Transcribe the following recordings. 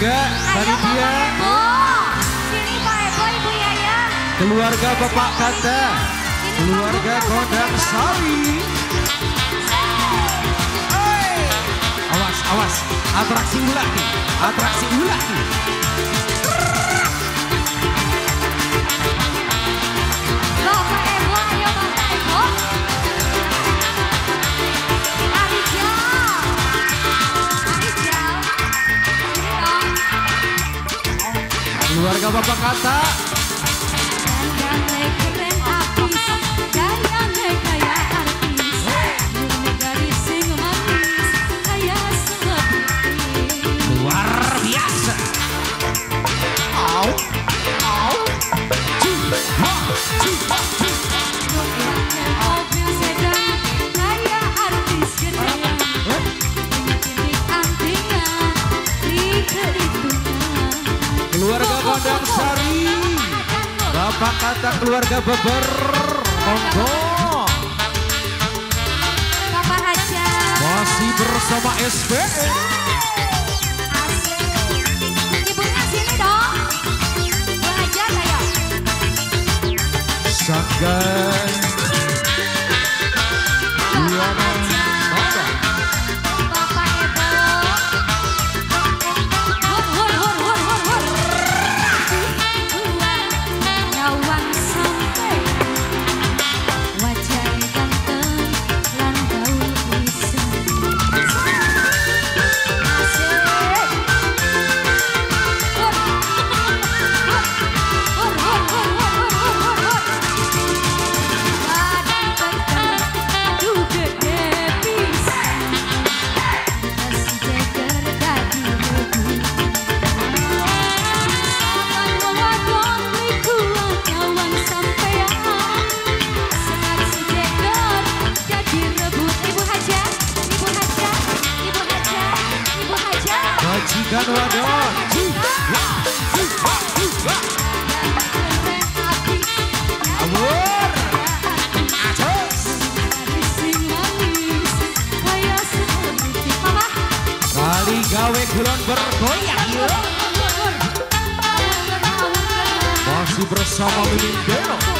juga panitia. Sini Pak Ebo, Ibu Yaya. Keluarga Bapak Kata. Keluarga Kodak ya, Sari. Awas, awas. Atraksi ulah nih. Atraksi ulah nih. Keluarga Bapak Kata. Dan, dan, kata keluarga Beber Monggo. Papa Haja. Masih bersama SPE Shotgun Kali gawe kulon bergoyang Masih bersama Miling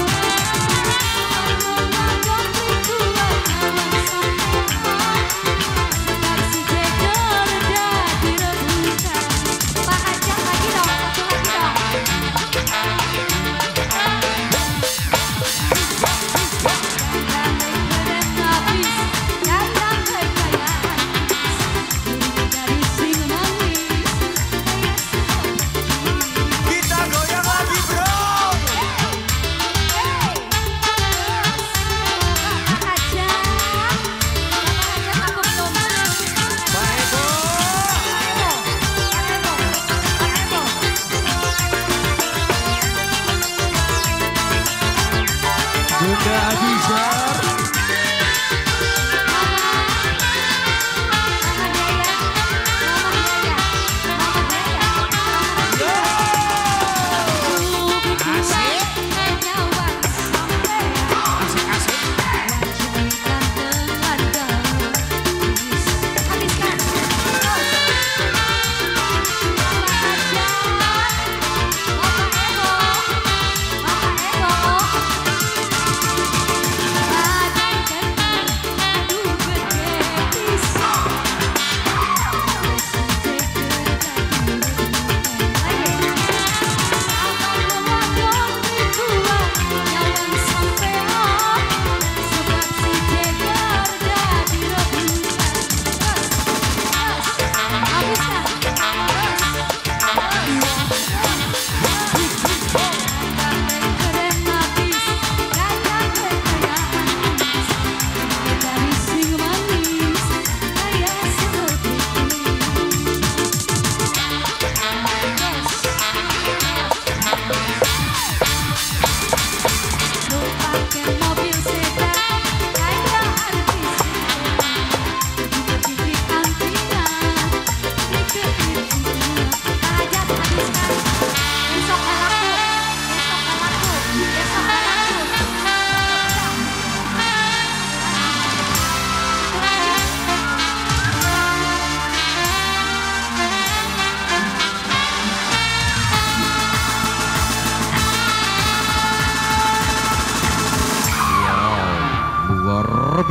Bunda Adizar.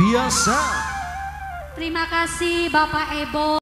Biasa. Terima kasih Bapak Ebo.